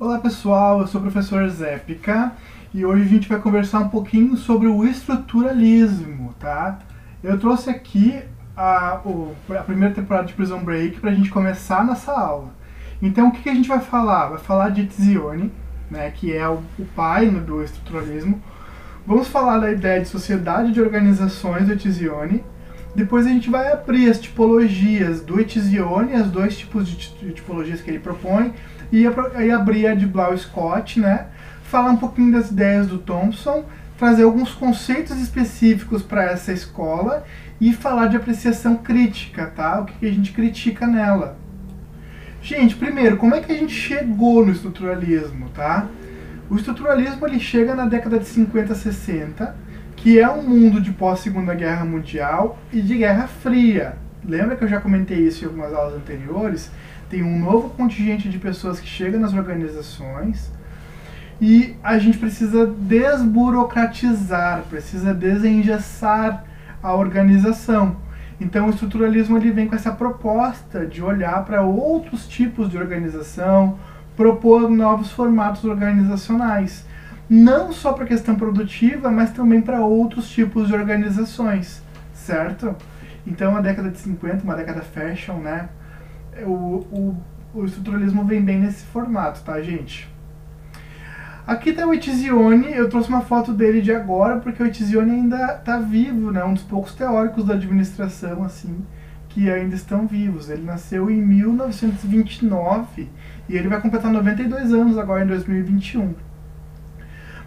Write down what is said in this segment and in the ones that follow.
Olá pessoal, eu sou o professor Zépica e hoje a gente vai conversar um pouquinho sobre o estruturalismo, tá? Eu trouxe aqui a, o, a primeira temporada de Prison Break para a gente começar nessa aula. Então o que, que, a gente vai falar? Vai falar de Tizione, né, que é o, o pai né, do estruturalismo. Vamos falar da ideia de sociedade de organizações do Tizione. Depois a gente vai abrir as tipologias do Etizione, as dois tipos de tipologias que ele propõe, e abrir a de Blau Scott, né? Falar um pouquinho das ideias do Thompson, trazer alguns conceitos específicos para essa escola e falar de apreciação crítica, tá? O que, que a gente critica nela. Gente, primeiro, como é que a gente chegou no estruturalismo, tá? O estruturalismo ele chega na década de 50, 60, que é um mundo de pós-segunda guerra mundial e de guerra fria. Lembra que eu já comentei isso em algumas aulas anteriores? Tem um novo contingente de pessoas que chega nas organizações e a gente precisa desburocratizar, precisa desengessar a organização. Então o estruturalismo ele vem com essa proposta de olhar para outros tipos de organização, propor novos formatos organizacionais, não só para a questão produtiva, mas também para outros tipos de organizações, certo? Então a década de 50, uma década fashion, né? O, o, o estruturalismo vem bem nesse formato, tá, gente? Aqui está o Etizione, eu trouxe uma foto dele de agora, porque o Etizione ainda está vivo, né? Um dos poucos teóricos da administração, assim, que ainda estão vivos. Ele nasceu em 1929 e ele vai completar 92 anos agora em 2021.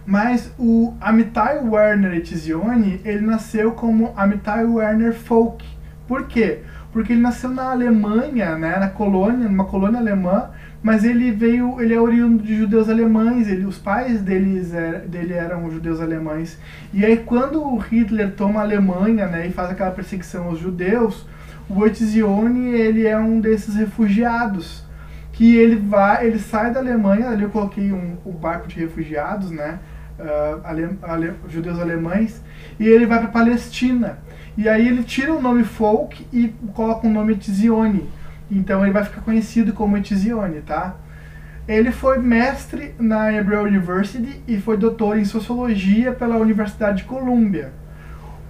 Mas o Amitai Werner Etizione, ele nasceu como Amitai Werner Folk. Por quê? porque ele nasceu na Alemanha, né, na colônia, numa colônia alemã, mas ele veio, ele é oriundo de judeus alemães, ele, os pais deles er, dele eram judeus alemães. E aí quando o Hitler toma a Alemanha, né, e faz aquela perseguição aos judeus, o Oetzione, ele é um desses refugiados, que ele vai, ele sai da Alemanha, ali eu coloquei um, um barco de refugiados, né, uh, ale, ale, judeus alemães, e ele vai para Palestina. E aí ele tira o nome Folk e coloca o nome Tizione. Então ele vai ficar conhecido como Tizione, tá? Ele foi mestre na Hebrew University e foi doutor em sociologia pela Universidade de Columbia.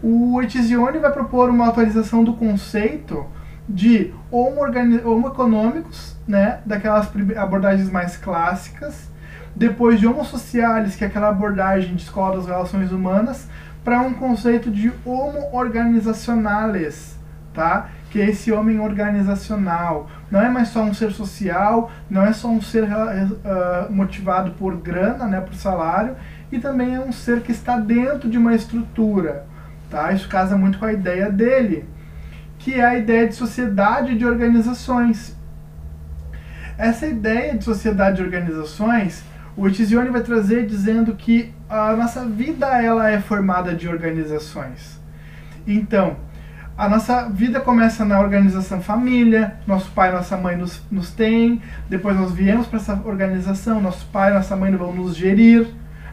O Etizione vai propor uma atualização do conceito de homo, homo econômicos, né, daquelas abordagens mais clássicas, depois de homo socialis, que é aquela abordagem de escola das relações humanas, para um conceito de homo organizacionales, tá? Que é esse homem organizacional. Não é mais só um ser social, não é só um ser uh, motivado por grana, né, por salário, e também é um ser que está dentro de uma estrutura, tá? Isso casa muito com a ideia dele, que é a ideia de sociedade de organizações. Essa ideia de sociedade de organizações o Tizione vai trazer dizendo que a nossa vida ela é formada de organizações. Então, a nossa vida começa na organização família, nosso pai e nossa mãe nos, nos têm, depois nós viemos para essa organização, nosso pai e nossa mãe vão nos gerir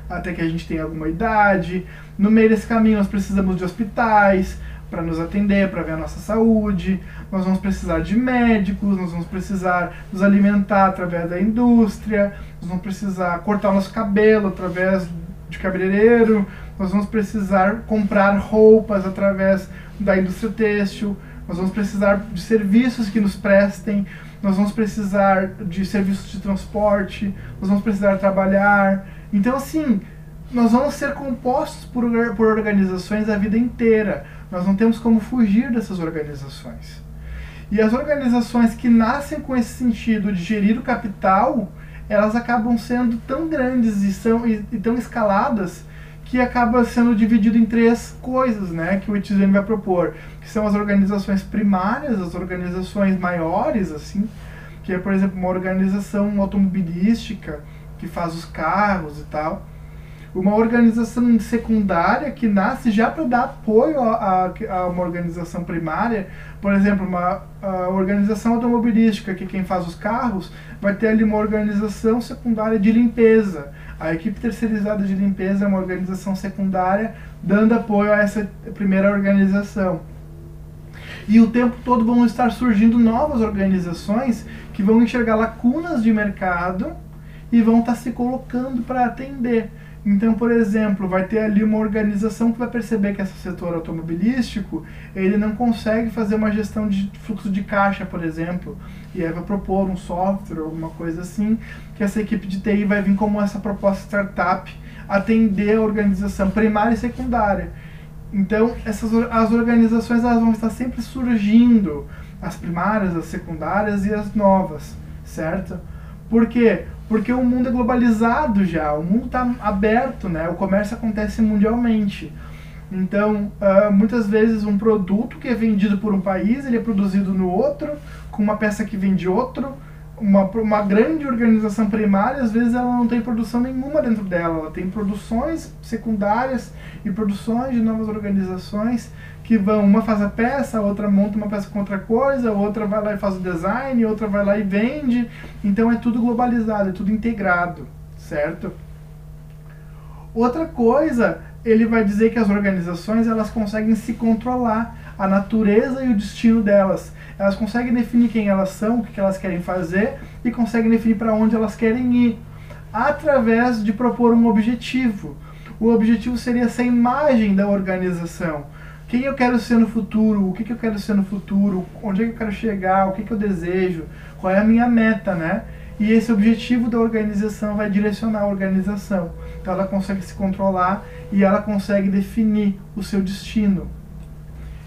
até que a gente tenha alguma idade. No meio desse caminho nós precisamos de hospitais, para nos atender, para ver a nossa saúde. Nós vamos precisar de médicos, nós vamos precisar nos alimentar através da indústria, nós vamos precisar cortar o nosso cabelo através de cabeleireiro, nós vamos precisar comprar roupas através da indústria têxtil, nós vamos precisar de serviços que nos prestem, nós vamos precisar de serviços de transporte, nós vamos precisar trabalhar. Então, assim, nós vamos ser compostos por, por organizações a vida inteira. Nós não temos como fugir dessas organizações. E as organizações que nascem com esse sentido de gerir o capital, elas acabam sendo tão grandes e, são, e, e tão escaladas que acaba sendo dividido em três coisas, né, que o Etienne vai propor, que são as organizações primárias, as organizações maiores, assim, que é, por exemplo, uma organização automobilística que faz os carros e tal, uma organização secundária que nasce já para dar apoio a, a, a, uma organização primária, por exemplo, uma organização automobilística, que quem faz os carros, vai ter ali uma organização secundária de limpeza. A equipe terceirizada de limpeza é uma organização secundária dando apoio a essa primeira organização. E o tempo todo vão estar surgindo novas organizações que vão enxergar lacunas de mercado e vão estar se colocando para atender. Então, por exemplo, vai ter ali uma organização que vai perceber que esse setor automobilístico ele não consegue fazer uma gestão de fluxo de caixa, por exemplo, e aí vai propor um software, alguma coisa assim, que essa equipe de TI vai vir como essa proposta startup atender a organização primária e secundária. Então, essas as organizações elas vão estar sempre surgindo, as primárias, as secundárias e as novas, certo? Por quê? Porque o mundo é globalizado já, o mundo está aberto, né? O comércio acontece mundialmente. Então, uh, muitas vezes um produto que é vendido por um país, ele é produzido no outro, com uma peça que vem de outro, uma, uma grande organização primária, às vezes ela não tem produção nenhuma dentro dela, ela tem produções secundárias e produções de novas organizações que vão, uma faz a peça, a outra monta uma peça com outra coisa, a outra vai lá e faz o design, a outra vai lá e vende. Então é tudo globalizado, é tudo integrado, certo? Outra coisa, ele vai dizer que as organizações elas conseguem se controlar a natureza e o destino delas. Elas conseguem definir quem elas são, o que elas querem fazer e conseguem definir para onde elas querem ir através de propor um objetivo. O objetivo seria essa imagem da organização quem eu quero ser no futuro, o que, que eu quero ser no futuro, onde é que eu quero chegar, o que, que eu desejo, qual é a minha meta, né? E esse objetivo da organização vai direcionar a organização. Então ela consegue se controlar e ela consegue definir o seu destino.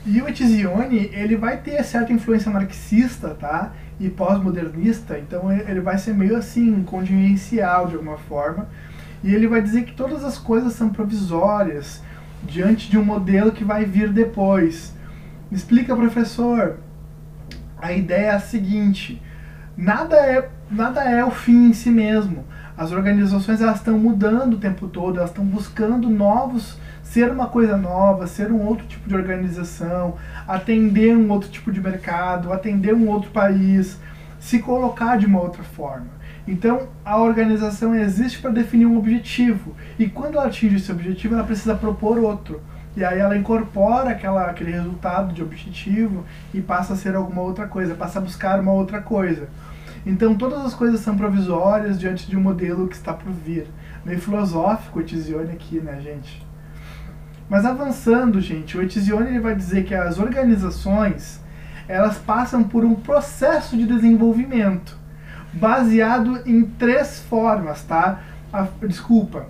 E o Etizione, ele vai ter certa influência marxista, tá? E pós-modernista, então ele vai ser meio assim, contingencial de alguma forma. E ele vai dizer que todas as coisas são provisórias, diante de um modelo que vai vir depois. Me explica, professor. A ideia é a seguinte: nada é, nada é o fim em si mesmo. As organizações elas estão mudando o tempo todo, elas estão buscando novos, ser uma coisa nova, ser um outro tipo de organização, atender um outro tipo de mercado, atender um outro país, se colocar de uma outra forma. Então, a organização existe para definir um objetivo. E quando ela atinge esse objetivo, ela precisa propor outro. E aí ela incorpora aquela, aquele resultado de objetivo e passa a ser alguma outra coisa, passa a buscar uma outra coisa. Então, todas as coisas são provisórias diante de um modelo que está por vir. Meio filosófico o Etizione aqui, né, gente? Mas avançando, gente, o Etizione ele vai dizer que as organizações elas passam por um processo de desenvolvimento baseado em três formas, tá? A, desculpa.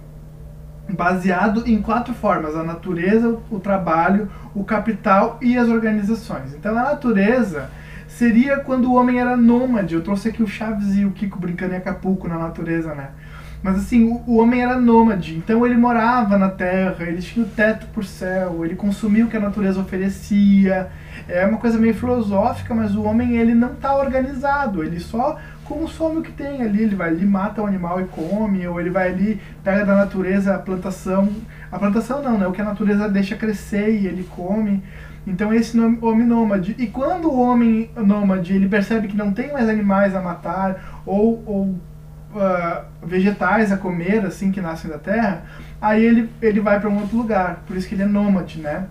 Baseado em quatro formas: a natureza, o trabalho, o capital e as organizações. Então, a natureza seria quando o homem era nômade. Eu trouxe aqui o Chaves e o Kiko brincando em Acapulco na natureza, né? Mas assim, o, o, homem era nômade, então ele morava na terra, ele tinha o teto por céu, ele consumia o que a natureza oferecia. É uma coisa meio filosófica, mas o homem ele não está organizado, ele só consome o que tem ali, ele vai ali, mata o animal e come, ou ele vai ali, pega da natureza a plantação, a plantação não, né? O que a natureza deixa crescer e ele come. Então esse nome, homem nômade. E quando o homem nômade ele percebe que não tem mais animais a matar ou, ou uh, vegetais a comer assim que nascem da terra, aí ele, ele vai para um outro lugar. Por isso que ele é nômade, né?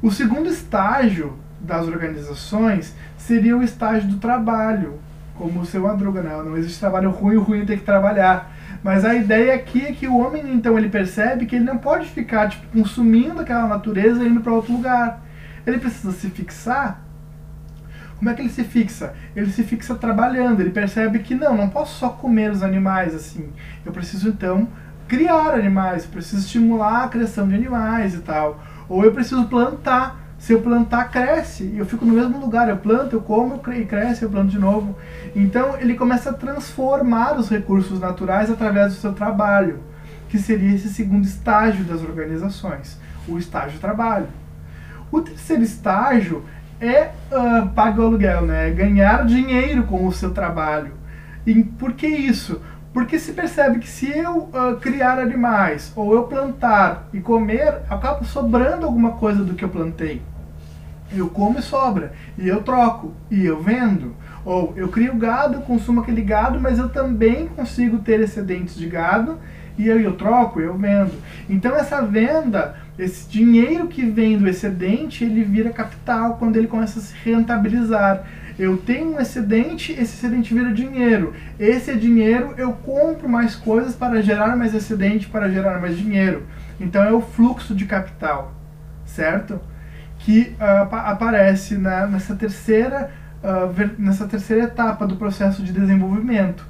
O segundo estágio das organizações seria o estágio do trabalho, como ser uma droga, não. Não existe trabalho ruim, o ruim tem que trabalhar. Mas a ideia aqui é que o homem, então, ele percebe que ele não pode ficar tipo, consumindo aquela natureza e indo para outro lugar. Ele precisa se fixar. Como é que ele se fixa? Ele se fixa trabalhando. Ele percebe que não, não posso só comer os animais assim. Eu preciso então criar animais, preciso estimular a criação de animais e tal. Ou eu preciso plantar se eu plantar, cresce. E eu fico no mesmo lugar. Eu planto, eu como, e cresce, eu planto de novo. Então ele começa a transformar os recursos naturais através do seu trabalho, que seria esse segundo estágio das organizações, o estágio trabalho. O terceiro estágio é uh, pagar o aluguel, né? É ganhar dinheiro com o seu trabalho. E por que isso? Porque se percebe que se eu uh, criar animais, ou eu plantar e comer, acaba sobrando alguma coisa do que eu plantei. Eu como e sobra, e eu troco, e eu vendo. Ou eu crio gado, consumo aquele gado, mas eu também consigo ter excedentes de gado, e eu, eu troco, eu vendo. Então essa venda, esse dinheiro que vem do excedente, ele vira capital quando ele começa a se rentabilizar. eu tenho um excedente, esse excedente vira dinheiro. Esse é dinheiro, eu compro mais coisas para gerar mais excedente, para gerar mais dinheiro. Então é o fluxo de capital, certo? Que uh, aparece na, nessa, terceira, uh, ver, nessa terceira etapa do processo de desenvolvimento.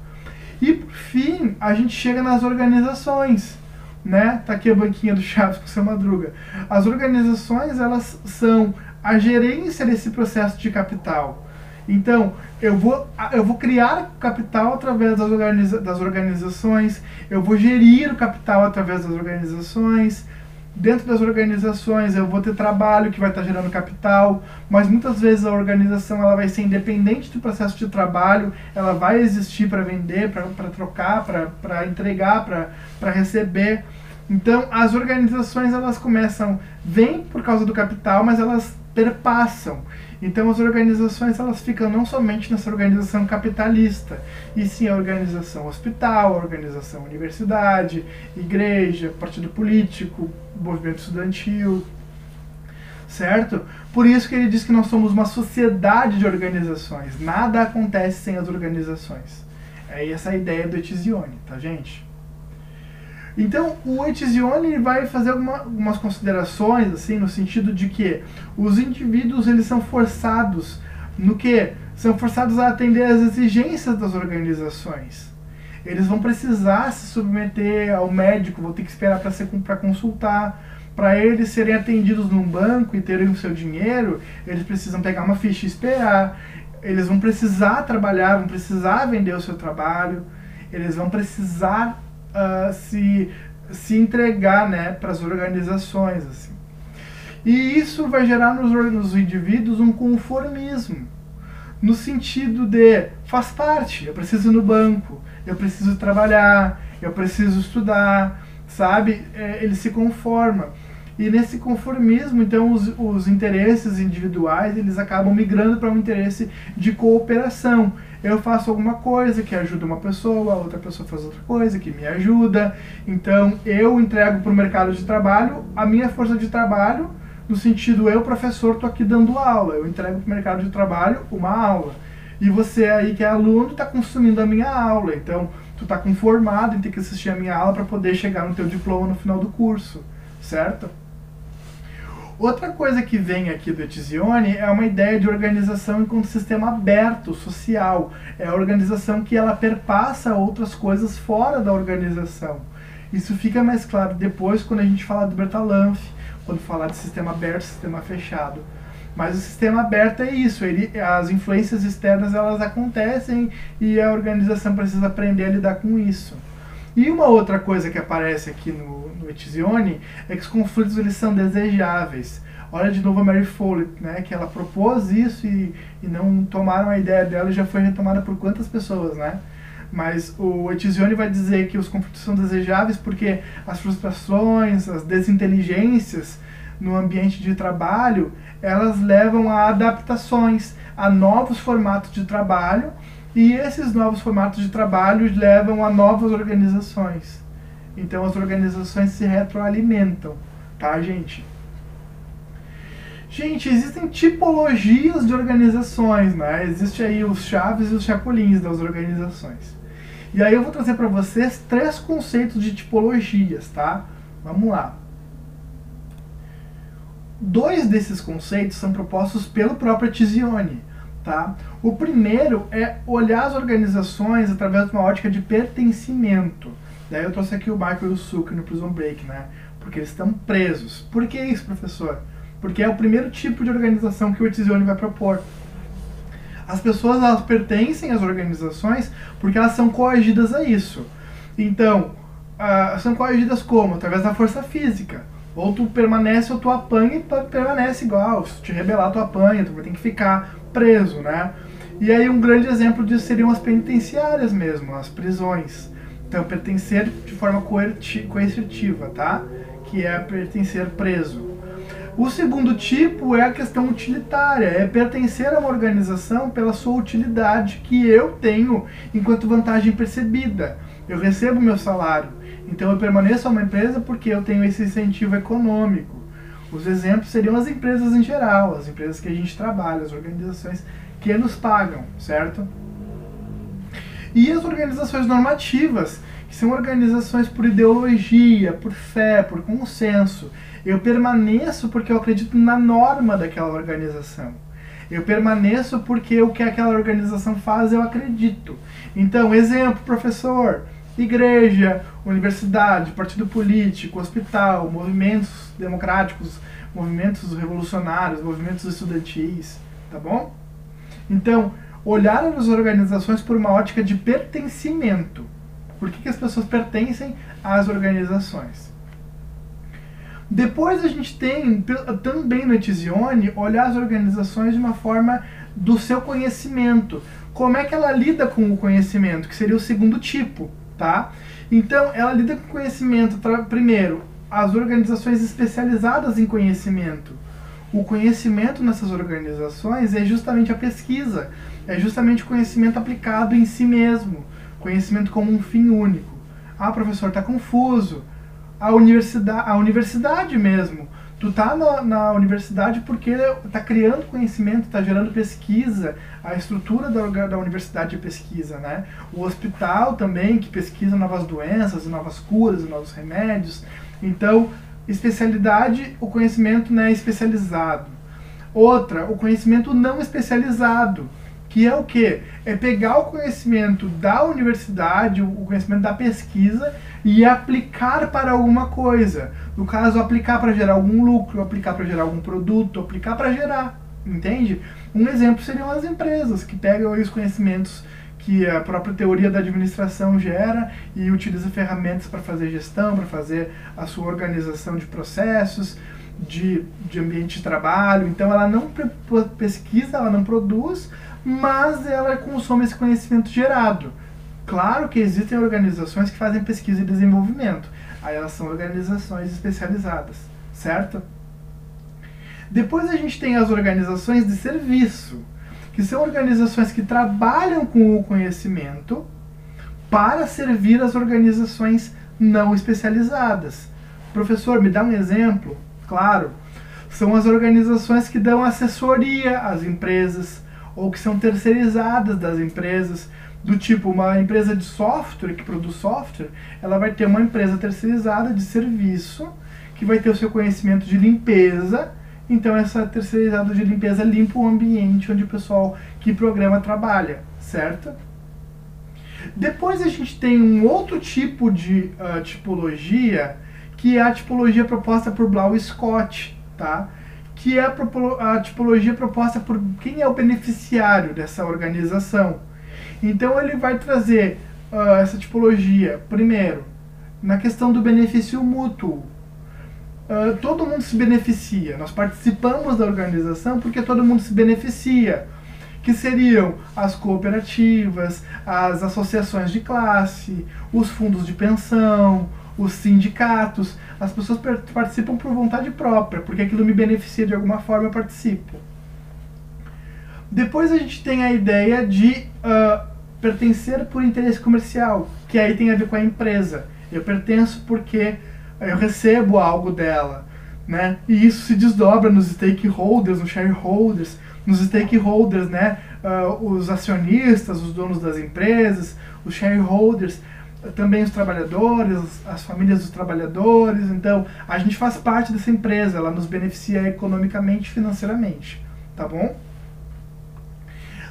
E por fim, a gente chega nas organizações. Né? Tá aqui a banquinha do Chaves com seu Madruga. As organizações, elas são a gerência desse processo de capital. Então, eu vou, eu vou criar capital através das, organiza das organizações, eu vou gerir o capital através das organizações. Dentro das organizações eu vou ter trabalho que vai estar gerando capital, mas muitas vezes a organização ela vai ser independente do processo de trabalho, ela vai existir para vender, para trocar, para entregar, para receber. Então as organizações elas começam, vêm por causa do capital, mas elas perpassam. Então as organizações elas ficam não somente nessa organização capitalista, e sim a organização hospital, a organização universidade, igreja, partido político, movimento estudantil, certo? Por isso que ele diz que nós somos uma sociedade de organizações. Nada acontece sem as organizações. É essa a ideia do Etizione, tá gente? Então, o Etizione vai fazer alguma, algumas considerações, assim, no sentido de que os indivíduos eles são forçados no que? São forçados a atender às exigências das organizações. Eles vão precisar se submeter ao médico, vão ter que esperar para consultar. Para eles serem atendidos num banco e terem o seu dinheiro, eles precisam pegar uma ficha e esperar. Eles vão precisar trabalhar, vão precisar vender o seu trabalho, eles vão precisar uh, se, se entregar né, para as organizações. Assim. E isso vai gerar nos, nos indivíduos um conformismo, no sentido de faz parte, eu preciso ir no banco, eu preciso trabalhar, eu preciso estudar, sabe? É, ele se conforma. E nesse conformismo, então, os, os interesses individuais, eles acabam migrando para um interesse de cooperação. Eu faço alguma coisa que ajuda uma pessoa, a outra pessoa faz outra coisa que me ajuda. Então, eu entrego para o mercado de trabalho a minha força de trabalho, no sentido, eu, professor, estou aqui dando aula. Eu entrego para o mercado de trabalho uma aula. E você aí que é aluno está consumindo a minha aula. Então, tu está conformado em ter que assistir a minha aula para poder chegar no teu diploma no final do curso, certo? Outra coisa que vem aqui do Etizione é uma ideia de organização enquanto sistema aberto, social. É a organização que ela perpassa outras coisas fora da organização. Isso fica mais claro depois quando a gente fala do Bertalanff, quando falar de sistema aberto, sistema fechado. Mas o sistema aberto é isso, ele, as influências externas elas acontecem e a organização precisa aprender a lidar com isso. E uma outra coisa que aparece aqui no, no Etizione é que os conflitos eles são desejáveis. Olha de novo a Mary Foley, né, que ela propôs isso e, e não tomaram a ideia dela e já foi retomada por quantas pessoas, né? Mas o Etizione vai dizer que os conflitos são desejáveis porque as frustrações, as desinteligências no ambiente de trabalho, elas levam a adaptações, a novos formatos de trabalho e esses novos formatos de trabalho levam a novas organizações. Então as organizações se retroalimentam, tá, gente? Gente, existem tipologias de organizações, né? Existe aí os chaves e os chapulins das organizações. E aí eu vou trazer para vocês três conceitos de tipologias, tá? Vamos lá. Dois desses conceitos são propostos pelo próprio Tizione. Tá? O primeiro é olhar as organizações através de uma ótica de pertencimento. Daí eu trouxe aqui o Michael e o Sucre no Prison Break, né? Porque eles estão presos. Por que isso, professor? Porque é o primeiro tipo de organização que o Etizione vai propor. As pessoas elas pertencem às organizações porque elas são coagidas a isso. Então, uh, são coagidas como? Através da força física. Ou tu permanece ou tu apanha e permanece igual. Se tu te rebelar, tu apanha, tu vai ter que ficar preso, né? E aí um grande exemplo disso seriam as penitenciárias mesmo, as prisões. Então, pertencer de forma coercitiva, tá? Que é pertencer preso. O segundo tipo é a questão utilitária, é pertencer a uma organização pela sua utilidade que eu tenho enquanto vantagem percebida. Eu recebo meu salário, então eu permaneço a uma empresa porque eu tenho esse incentivo econômico. Os exemplos seriam as empresas em geral, as empresas que a gente trabalha, as organizações que nos pagam, certo? E as organizações normativas, que são organizações por ideologia, por fé, por consenso. Eu permaneço porque eu acredito na norma daquela organização. Eu permaneço porque o que aquela organização faz eu acredito. Então, exemplo, professor, igreja, universidade, partido político, hospital, movimentos democráticos, movimentos revolucionários, movimentos estudantis, tá bom? Então, olhar as organizações por uma ótica de pertencimento. Por que, que as pessoas pertencem às organizações? Depois a gente tem também no Etisione olhar as organizações de uma forma do seu conhecimento. Como é que ela lida com o conhecimento, que seria o segundo tipo, tá? Então, ela lida com conhecimento, primeiro, as organizações especializadas em conhecimento. O conhecimento nessas organizações é justamente a pesquisa, é justamente conhecimento aplicado em si mesmo, conhecimento como um fim único. Ah, professor, está confuso. A universidade, a universidade mesmo. Tu tá na, na universidade porque está criando conhecimento, está gerando pesquisa, a estrutura da, da universidade é pesquisa, né? O hospital também, que pesquisa novas doenças, novas curas, novos remédios. Então, especialidade, o conhecimento não é especializado. Outra, o conhecimento não especializado que é o que? É pegar o conhecimento da universidade, o conhecimento da pesquisa e aplicar para alguma coisa. No caso, aplicar para gerar algum lucro, aplicar para gerar algum produto, aplicar para gerar, entende? Um exemplo seriam as empresas que pegam os conhecimentos que a própria teoria da administração gera e utiliza ferramentas para fazer gestão, para fazer a sua organização de processos, de, de ambiente de trabalho. Então ela não pesquisa, ela não produz, mas ela consome esse conhecimento gerado. Claro que existem organizações que fazem pesquisa e desenvolvimento, aí elas são organizações especializadas, certo? Depois a gente tem as organizações de serviço, que são organizações que trabalham com o conhecimento para servir as organizações não especializadas. Professor, me dá um exemplo? Claro, são as organizações que dão assessoria às empresas, ou que são terceirizadas das empresas, do tipo uma empresa de software que produz software, ela vai ter uma empresa terceirizada de serviço que vai ter o seu conhecimento de limpeza. Então essa terceirizada de limpeza limpa o ambiente onde o pessoal que programa trabalha, certo? Depois a gente tem um outro tipo de uh, tipologia, que é a tipologia proposta por Blau Scott, tá? Que é a, a tipologia proposta por quem é o beneficiário dessa organização. Então ele vai trazer uh, essa tipologia, primeiro, na questão do benefício mútuo. Uh, todo mundo se beneficia, nós participamos da organização porque todo mundo se beneficia, que seriam as cooperativas, as associações de classe, os fundos de pensão, os sindicatos, as pessoas participam por vontade própria, porque aquilo me beneficia de alguma forma, eu participo. Depois a gente tem a ideia de uh, pertencer por interesse comercial, que aí tem a ver com a empresa. Eu pertenço porque eu recebo algo dela, né? E isso se desdobra nos stakeholders, nos shareholders, nos stakeholders, né? Uh, os acionistas, os donos das empresas, os shareholders também os trabalhadores, as famílias dos trabalhadores. Então, a gente faz parte dessa empresa, ela nos beneficia economicamente, financeiramente, tá bom?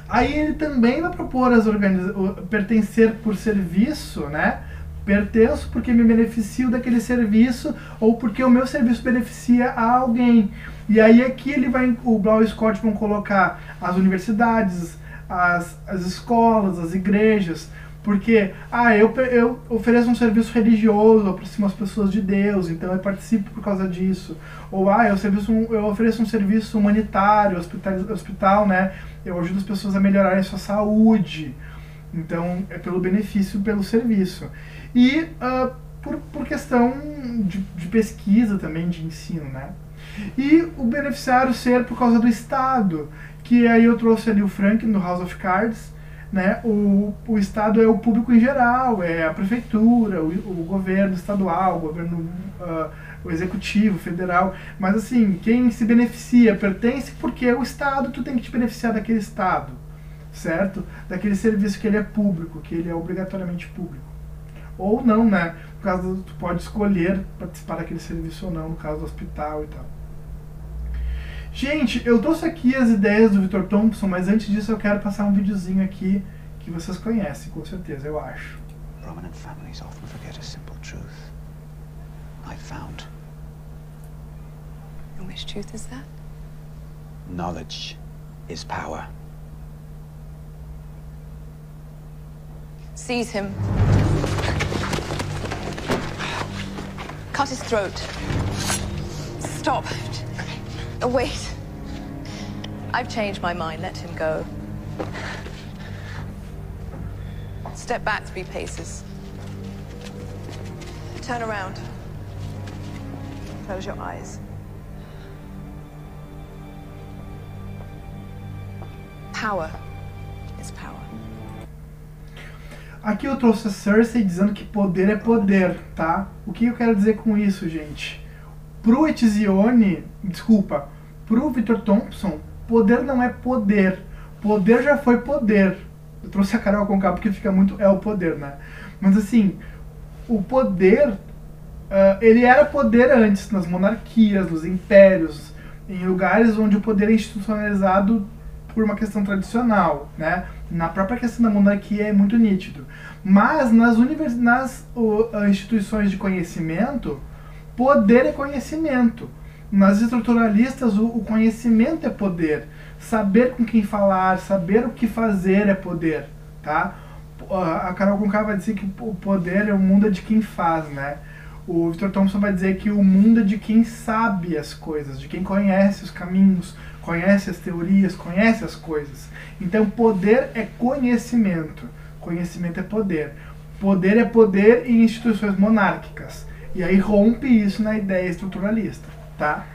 Aí ele também vai propor as organiza pertencer por serviço, né? Pertenço porque me beneficio daquele serviço ou porque o meu serviço beneficia a alguém. E aí aqui ele vai, o Blau e Scott vão colocar as universidades, as, as escolas, as igrejas, porque, ah, eu, eu ofereço um serviço religioso, aproximo as pessoas de Deus, então eu participo por causa disso. Ou, ah, eu, serviço eu ofereço um serviço humanitário, hospital, hospital, né? Eu ajudo as pessoas a melhorarem sua saúde. Então, é pelo benefício, pelo serviço. E uh, por, por questão de, de pesquisa também, de ensino, né? E o beneficiário ser por causa do Estado, que aí eu trouxe ali o Frank no House of Cards, né, o, o Estado é o público em geral, é a prefeitura, o, o governo estadual, o governo uh, o executivo, federal, mas assim, quem se beneficia pertence porque o Estado, tu tem que te beneficiar daquele Estado. certo? Daquele serviço que ele é público, que ele é obrigatoriamente público. Ou não, né? No caso, tu pode escolher participar daquele serviço ou não, no caso do hospital e tal. Gente, eu trouxe aqui as ideias do Victor Thompson, mas antes disso eu quero passar um videozinho aqui que vocês conhecem, com certeza, eu acho. Prominent families often forget a simple truth. I found. And which truth is that? Knowledge is power. Seize him. Cut his throat. Stop. Oh, wait. I've changed my mind. Let him go. Step back three paces. Turn around. Close your eyes. Power is power. Aqui eu trouxe a Cersei dizendo que poder é poder, tá? O que eu quero dizer com isso, gente? Pro Etizione, desculpa, pro Victor Thompson, poder não é poder. Poder já foi poder. Eu trouxe a Carol com porque fica muito. É o poder, né? Mas assim, o poder. Uh, ele era poder antes, nas monarquias, nos impérios, em lugares onde o poder é institucionalizado por uma questão tradicional, né? Na própria questão da monarquia é muito nítido. Mas nas, univers... nas uh, instituições de conhecimento, poder é conhecimento. Nas estruturalistas, o, o conhecimento é poder. Saber com quem falar, saber o que fazer é poder, tá? A Carol Conká vai dizer que o poder é o mundo de quem faz, né? O Victor Thompson vai dizer que o mundo é de quem sabe as coisas, de quem conhece os caminhos, conhece as teorias, conhece as coisas. Então, poder é conhecimento. Conhecimento é poder. Poder é poder em instituições monárquicas. E aí rompe isso na ideia estruturalista, tá?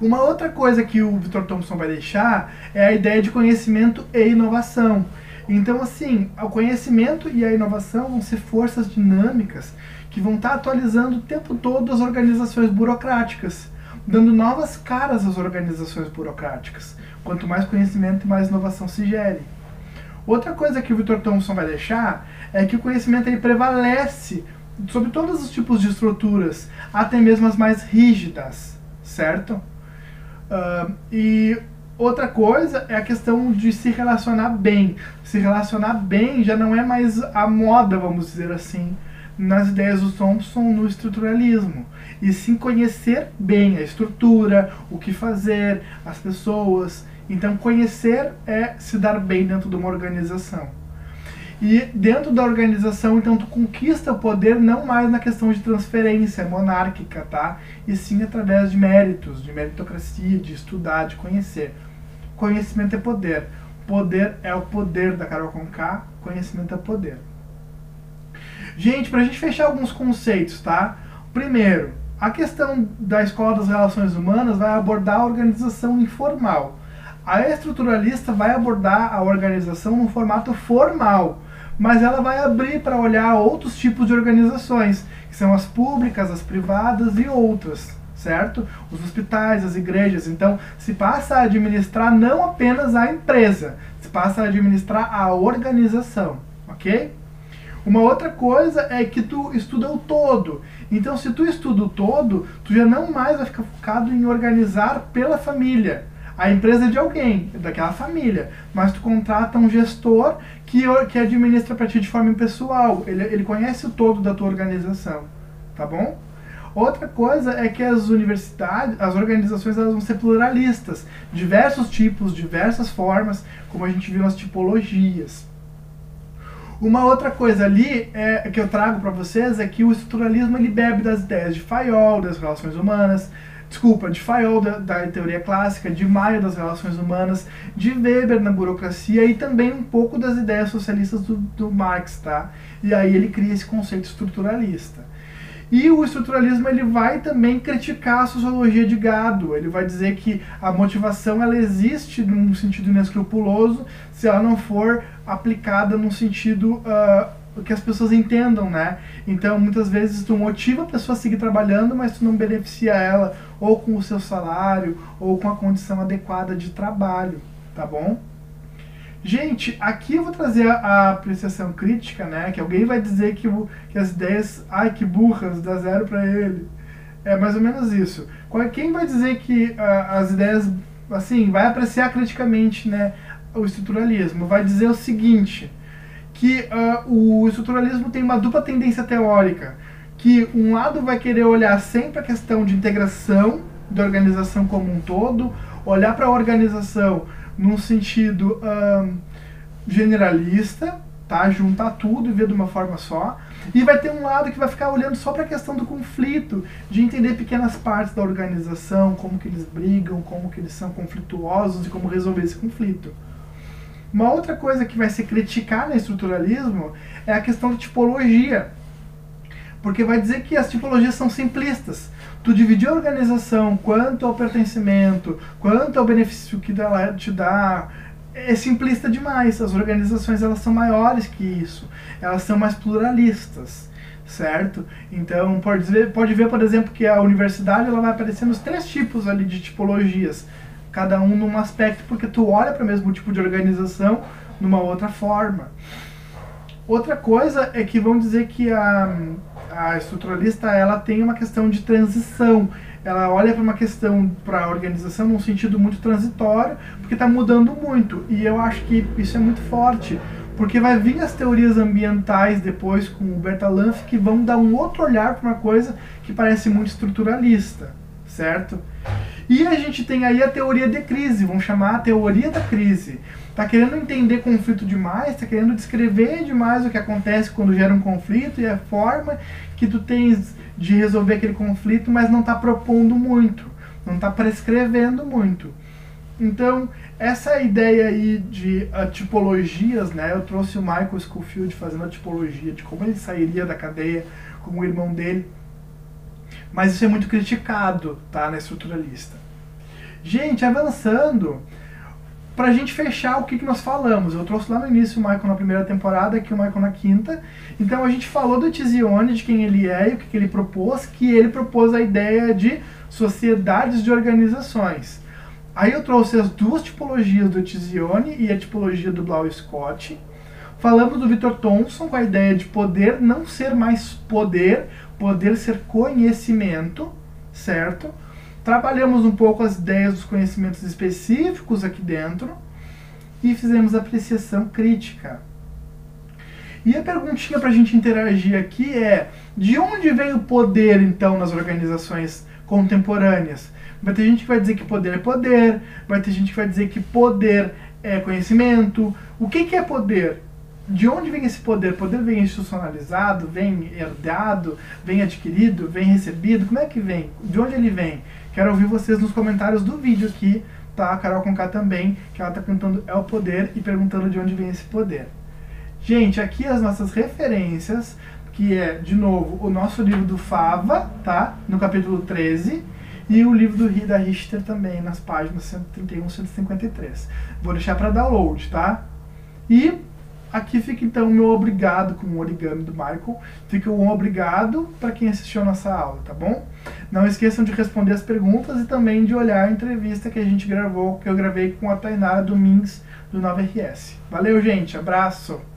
Uma outra coisa que o Victor Thompson vai deixar é a ideia de conhecimento e inovação. Então, assim, o conhecimento e a inovação vão ser forças dinâmicas que vão estar atualizando o tempo todo as organizações burocráticas, dando novas caras às organizações burocráticas. Quanto mais conhecimento, mais inovação se gere. Outra coisa que o Victor Thompson vai deixar é que o conhecimento ele prevalece sobre todos os tipos de estruturas, até mesmo as mais rígidas, certo? Uh, e outra coisa é a questão de se relacionar bem. Se relacionar bem já não é mais a moda, vamos dizer assim, nas ideias do Thompson no estruturalismo. E sim conhecer bem a estrutura, o que fazer, as pessoas. Então, conhecer é se dar bem dentro de uma organização. E dentro da organização, então, tu conquista o poder não mais na questão de transferência monárquica, tá? E sim através de méritos, de meritocracia, de estudar, de conhecer. Conhecimento é poder. Poder é o poder da Carol Conká, conhecimento é poder. Gente, pra gente fechar alguns conceitos, tá? Primeiro, a questão da Escola das Relações Humanas vai abordar a organização informal. A estruturalista vai abordar a organização no formato formal, mas ela vai abrir para olhar outros tipos de organizações, que são as públicas, as privadas e outras, certo? Os hospitais, as igrejas. Então, se passa a administrar não apenas a empresa, se passa a administrar a organização, ok? Uma outra coisa é que tu estuda o todo. Então, se tu estuda o todo, tu já não mais vai ficar focado em organizar pela família a empresa é de alguém, é daquela família, mas tu contrata um gestor que, que administra para ti de forma impessoal, ele, ele conhece o todo da tua organização, tá bom? Outra coisa é que as universidades, as organizações elas vão ser pluralistas, diversos tipos, diversas formas, como a gente viu nas tipologias. Uma outra coisa ali é, que eu trago para vocês é que o estruturalismo ele bebe das ideias de Fayol, das relações humanas, desculpa, de Fayol da, da, teoria clássica, de Maia das relações humanas, de Weber na burocracia e também um pouco das ideias socialistas do, do Marx, tá? E aí ele cria esse conceito estruturalista. E o estruturalismo ele vai também criticar a sociologia de gado. Ele vai dizer que a motivação ela existe num sentido inescrupuloso se ela não for aplicada num sentido uh, que as pessoas entendam, né? Então, muitas vezes tu motiva a pessoa a seguir trabalhando, mas tu não beneficia ela ou com o seu salário ou com a condição adequada de trabalho, tá bom? Gente, aqui eu vou trazer a, apreciação crítica, né? Que alguém vai dizer que, que as ideias, ai que burras, dá zero para ele. É mais ou menos isso. Quem vai dizer que as ideias, assim, vai apreciar criticamente, né? O estruturalismo, vai dizer o seguinte, que uh, o estruturalismo tem uma dupla tendência teórica, que um lado vai querer olhar sempre a questão de integração da organização como um todo, olhar para a organização num sentido um, generalista, tá? juntar tudo e ver de uma forma só. E vai ter um lado que vai ficar olhando só para a questão do conflito, de entender pequenas partes da organização, como que eles brigam, como que eles são conflituosos e como resolver esse conflito. Uma outra coisa que vai se criticar no estruturalismo é a questão da tipologia. Porque vai dizer que as tipologias são simplistas. Tu dividir a organização quanto ao pertencimento, quanto ao benefício que ela te dá, é simplista demais. As organizações elas são maiores que isso. Elas são mais pluralistas, certo? Então pode ver, pode ver, por exemplo, que a universidade ela vai aparecer nos três tipos ali de tipologias, cada um num aspecto, porque tu olha para o mesmo tipo de organização numa outra forma. Outra coisa é que vão dizer que a, a estruturalista ela tem uma questão de transição. Ela olha para uma questão para a organização num sentido muito transitório, porque está mudando muito. E eu acho que isso é muito forte, porque vai vir as teorias ambientais depois com o Berta Lanf que vão dar um outro olhar para uma coisa que parece muito estruturalista, certo? E a gente tem aí a teoria de crise, vamos chamar a teoria da crise. Tá querendo entender conflito demais, tá querendo descrever demais o que acontece quando gera um conflito e a forma que tu tens de resolver aquele conflito, mas não tá propondo muito, não tá prescrevendo muito. Então, essa ideia aí de uh, tipologias, né? Eu trouxe o Michael Schofield fazendo a tipologia de como ele sairia da cadeia como o irmão dele. Mas isso é muito criticado, tá, na estruturalista. Gente, avançando, para a gente fechar o que, que nós falamos. Eu trouxe lá no início o Michael na primeira temporada, aqui o Michael na quinta. Então a gente falou do Tizione, de quem ele é e o que, que ele propôs, que ele propôs a ideia de sociedades de organizações. Aí eu trouxe as duas tipologias do Tizione e a tipologia do Blau Scott. Falamos do Victor Thompson com a ideia de poder não ser mais poder, poder ser conhecimento, certo? Trabalhamos um pouco as ideias dos conhecimentos específicos aqui dentro e fizemos apreciação crítica. E a perguntinha para a gente interagir aqui é: de onde vem o poder então nas organizações contemporâneas? Vai ter gente que vai dizer que poder é poder, vai ter gente que vai dizer que poder é conhecimento. O que, que é poder? De onde vem esse poder? Poder vem institucionalizado, vem herdado, vem adquirido, vem recebido? Como é que vem? De onde ele vem? Quero ouvir vocês nos comentários do vídeo aqui, tá? A Carol Conká também, que ela tá cantando É o Poder e perguntando de onde vem esse poder. Gente, aqui as nossas referências, que é, de novo, o nosso livro do Fava, tá? No capítulo 13, e o livro do da Richter também, nas páginas 131 e 153. Vou deixar para download, tá? E Aqui fica então o meu obrigado com o origami do Michael. Fica um obrigado para quem assistiu a nossa aula, tá bom? Não esqueçam de responder as perguntas e também de olhar a entrevista que a gente gravou, que eu gravei com a Tainara Domingues do 9RS. Valeu, gente. Abraço!